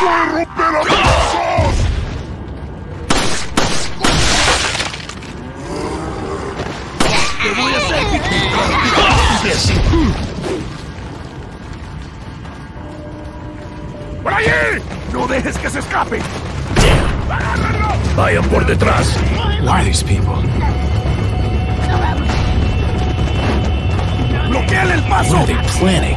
¡Voy a romper a pedazos! ¡Te voy a hacer. ¡Por allí! ¡No dejes que se escape! Vayan por detrás. Who are these people? ¡Bloqueale el paso! What are they planning?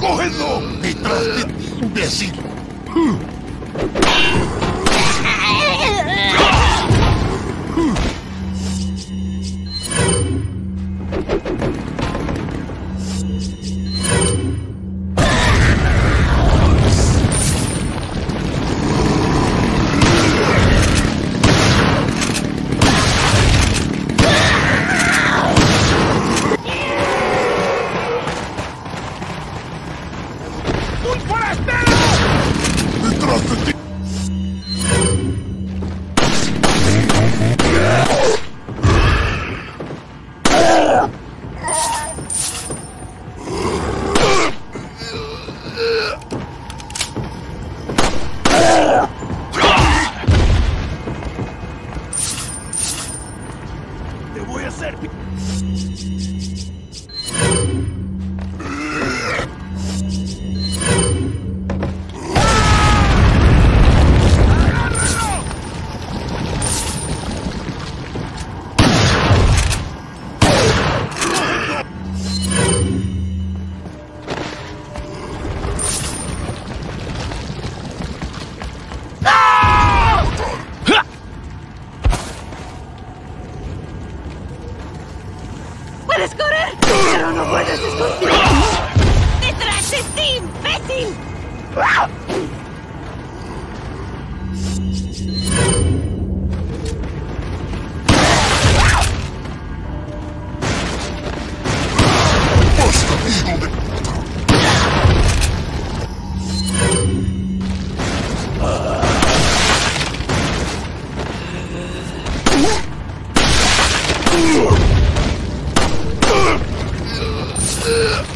¡Cógenlo! ¡Detrás de ti, imbécil! about the deal. Yeah. ¡Pero no puedes esconder! ¡Detrás de ti, imbécil! Ugh.